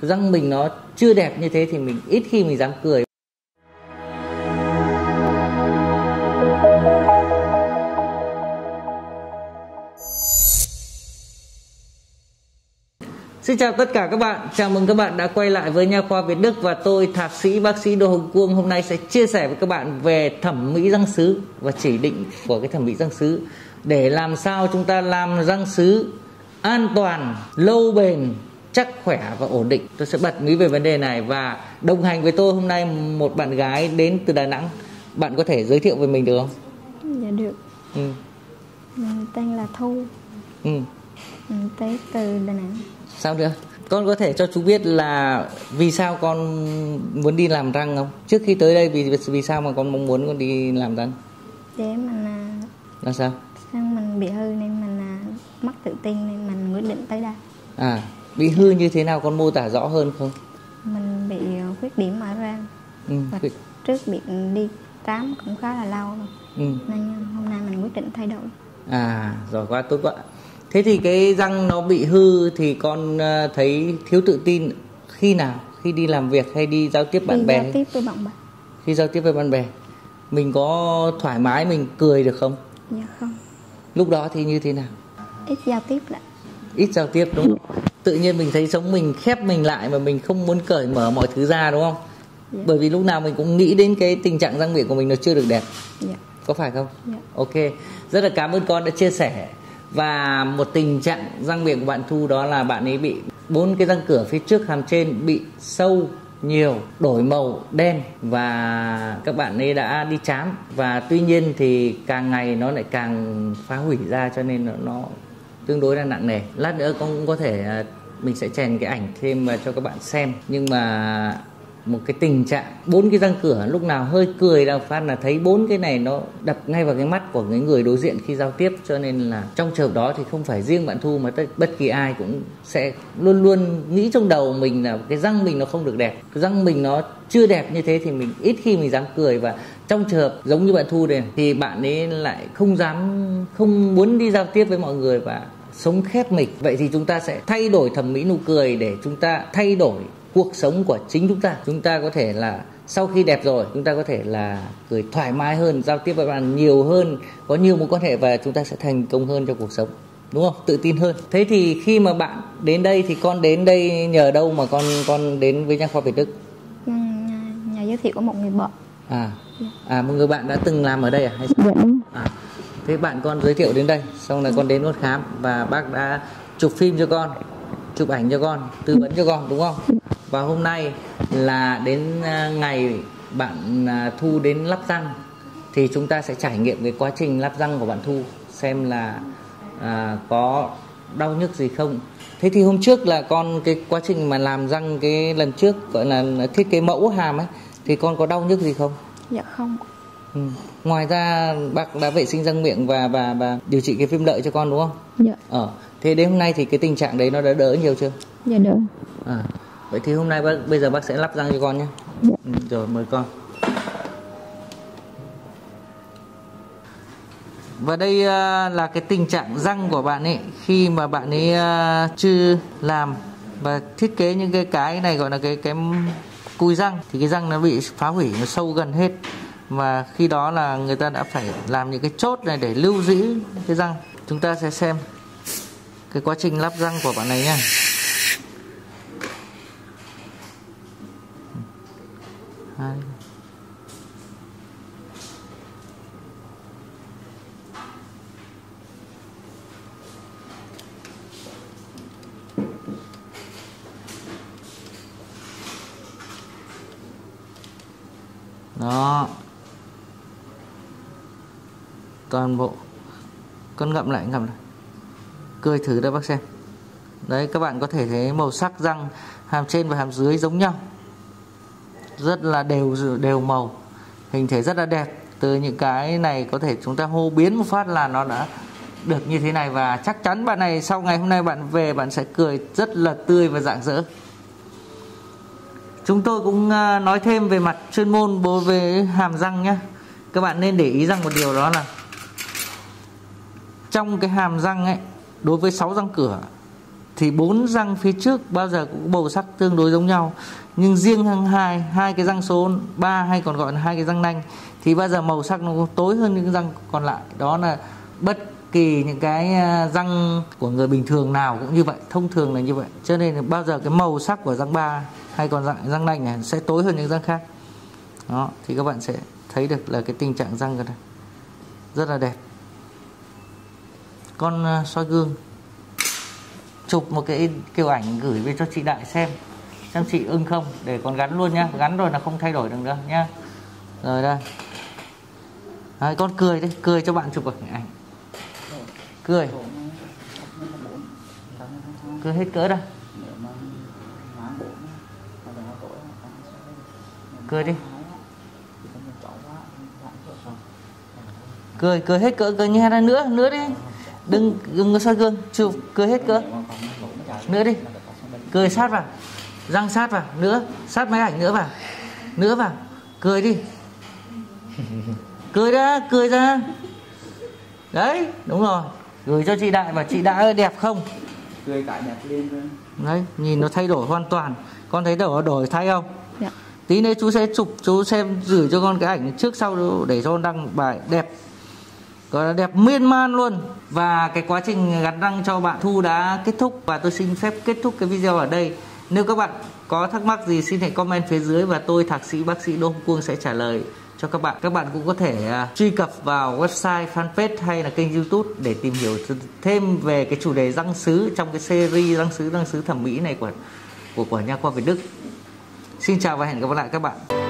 răng mình nó chưa đẹp như thế thì mình ít khi mình dám cười. Xin chào tất cả các bạn, chào mừng các bạn đã quay lại với Nha khoa Việt Đức và tôi Thạc sĩ bác sĩ Đỗ Hồng Cuông hôm nay sẽ chia sẻ với các bạn về thẩm mỹ răng sứ và chỉ định của cái thẩm mỹ răng sứ để làm sao chúng ta làm răng sứ an toàn, lâu bền, chắc khỏe và ổn định. Tôi sẽ bật mí về vấn đề này và đồng hành với tôi hôm nay một bạn gái đến từ Đà Nẵng. Bạn có thể giới thiệu về mình được không? Dạ được. Ừ. Mình tên là Thu. Ừ. Mình tới từ Đà Nẵng. Sao nữa? Con có thể cho chú biết là vì sao con muốn đi làm răng không? Trước khi tới đây vì vì sao mà con mong muốn con đi làm răng? Để mình à, Là sao? răng mình bị hư nên mình à, mất tự tin nên mình quyết định tới đây. À, bị hư như thế nào con mô tả rõ hơn không? Mình bị à, khuyết điểm ở răng Ừ. và khuyết- trước bị đi khám cũng khá là lâu rồi. ừ. Nên hôm nay mình quyết định thay đổi. À, giỏi quá, tốt quá. Thế thì cái răng nó bị hư thì con ờ, thấy thiếu tự tin khi nào? Khi đi làm việc hay đi giao tiếp bạn đi bè? giao tiếp với bạn bè. Khi giao tiếp với bạn bè. Mình có thoải mái mình cười được không? Dạ không. Lúc đó thì như thế nào? Ít giao tiếp lại. ít giao tiếp đúng không tự nhiên mình thấy sống mình khép mình lại mà mình không muốn cởi mở mọi thứ ra đúng không? Dạ. bởi vì lúc nào mình cũng nghĩ đến cái tình trạng răng miệng của mình nó chưa được đẹp. Dạ. có phải không? Dạ. ok. Rất là cảm ơn con đã chia sẻ. Và một tình trạng răng miệng của bạn thu đó là bạn ấy bị bốn cái răng cửa phía trước hàm trên bị sâu nhiều đổi màu đen và các bạn ấy đã đi chám. Và tuy nhiên thì càng ngày nó lại càng phá hủy ra cho nên nó, nó tương đối là nặng nề. Lát nữa con cũng có thể à, mình sẽ chèn cái ảnh thêm vào cho các bạn xem. Nhưng mà một cái tình trạng bốn cái răng cửa lúc nào hơi cười là phát là thấy bốn cái này nó đập ngay vào cái mắt của cái người đối diện khi giao tiếp. Cho nên là trong trường hợp đó thì không phải riêng bạn thu mà tất, bất kỳ ai cũng sẽ luôn luôn nghĩ trong đầu mình là cái răng mình nó không được đẹp. Cái răng mình nó chưa đẹp như thế thì mình ít khi mình dám cười. Và trong trường hợp giống như bạn thu này thì bạn ấy lại không dám không muốn đi giao tiếp với mọi người. Và sống khép mình vậy thì chúng ta sẽ thay đổi thẩm mỹ nụ cười để chúng ta thay đổi cuộc sống của chính chúng ta. Chúng ta có thể là sau khi đẹp rồi chúng ta có thể là cười thoải mái hơn giao tiếp với bạn nhiều hơn có nhiều mối quan hệ và chúng ta sẽ thành công hơn trong cuộc sống. Đúng không? Tự tin hơn. Thế thì khi mà bạn đến đây thì con đến đây nhờ đâu mà con con đến với nha khoa việt đức? Ừ, Nhà, giới thiệu của một người bạn. à à một người bạn đã từng làm ở đây à? Hay sao? Dạ. À, thế bạn con giới thiệu đến đây, xong là con đến con khám và bác đã chụp phim cho con, chụp ảnh cho con, tư vấn cho con đúng không? Và hôm nay là đến à, ngày bạn à, Thu đến lắp răng thì chúng ta sẽ trải nghiệm cái quá trình lắp răng của bạn Thu xem là à, có đau nhức gì không. Thế thì hôm trước là con cái quá trình mà làm răng cái lần trước gọi là thiết kế mẫu hàm ấy thì con có đau nhức gì không? Dạ không. Ừ. Ngoài ra bác đã vệ sinh răng miệng và và và điều trị cái viêm lợi cho con đúng không? Dạ. Ờ. Thế đến hôm nay thì cái tình trạng đấy nó đã đỡ nhiều chưa? Dạ được. À. Vậy thì hôm nay bác bây giờ bác sẽ lắp răng cho con nhé. Dạ. Ừ, rồi mời con. Và đây à, là cái tình trạng răng của bạn ấy khi mà bạn ấy à, chưa làm và thiết kế những cái cái này gọi là cái cái cùi răng thì cái răng nó bị phá hủy nó sâu gần hết và khi đó là người ta đã phải làm những cái chốt này để lưu giữ cái răng. Chúng ta sẽ xem cái quá trình lắp răng của bạn này nha hai. Đó toàn bộ. Con ngậm lại ngậm lại. Cười thử đây bác xem. Đấy, các bạn có thể thấy màu sắc, răng, hàm trên và hàm dưới giống nhau. Rất là đều đều màu. Hình thể rất là đẹp. Từ những cái này có thể chúng ta hô biến một phát là nó đã được như thế này. Và chắc chắn bạn này sau ngày hôm nay bạn về, bạn sẽ cười rất là tươi và rạng rỡ. Chúng tôi cũng à, nói thêm về mặt chuyên môn đối với hàm răng nhé các bạn nên để ý rằng một điều đó là trong cái hàm răng ấy, đối với 6 răng cửa, thì bốn răng phía trước bao giờ cũng màu sắc tương đối giống nhau. Nhưng riêng răng hai hai cái răng số 3 hay còn gọi là hai cái răng nanh, thì bao giờ màu sắc nó tối hơn những răng còn lại. Đó là bất kỳ những cái à, răng của người bình thường nào cũng như vậy, thông thường là như vậy. Cho nên là bao giờ cái màu sắc của răng ba hay còn răng răng nanh này sẽ tối hơn những răng khác. Đó, thì các bạn sẽ thấy được là cái tình trạng răng này rất là đẹp con ờ, soi gương. Chụp một cái kiểu ảnh gửi về cho chị Đại xem xem chị ưng không. Để còn gắn luôn nhá gắn rồi là không thay đổi được nữa nhá. Rồi đây. Đấy, con cười đi cười cho bạn chụp ảnh. Cười. Cười hết cỡ đâu. Cười đi. Cười cười hết cỡ cười nhẹ ra nữa nữa đi đừng đừng có soi gương chụp cười hết cỡ nữa đi. Cười sát vào. Răng sát vào. Nữa. Sát máy ảnh nữa vào. Nữa vào. Cười đi. Cười ra cười ra. Đấy đúng rồi. Gửi cho chị đại và chị đã đẹp không? Cười cả đẹp lên thôi. Đấy nhìn nó thay đổi hoàn toàn. Con thấy đổi đổi thay không? Dạ. Tí nữa chú sẽ chụp chú xem gửi cho con cái ảnh trước sau để cho con đăng bài đẹp gọi là đẹp miên man luôn. Và cái quá trình gắn răng cho bạn thu đã kết thúc và tôi xin phép kết thúc cái video ở đây. Nếu các bạn có thắc mắc gì xin hãy comment phía dưới và tôi thạc sĩ bác sĩ Đỗ Hồng Cuông sẽ trả lời cho các bạn. Các bạn cũng có thể uh, truy cập vào website fanpage hay là kênh youtube để tìm hiểu thêm về cái chủ đề răng sứ trong cái series răng sứ răng sứ thẩm mỹ này của của của nha khoa Việt Đức. Xin chào và hẹn gặp lại các bạn.